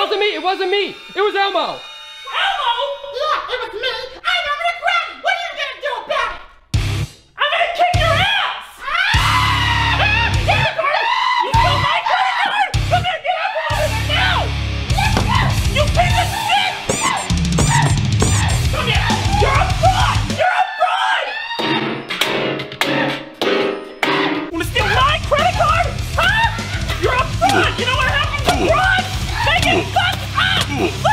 wasn't me. It wasn't me. It was Elmo. Elmo? Yeah, it was me. Rumble.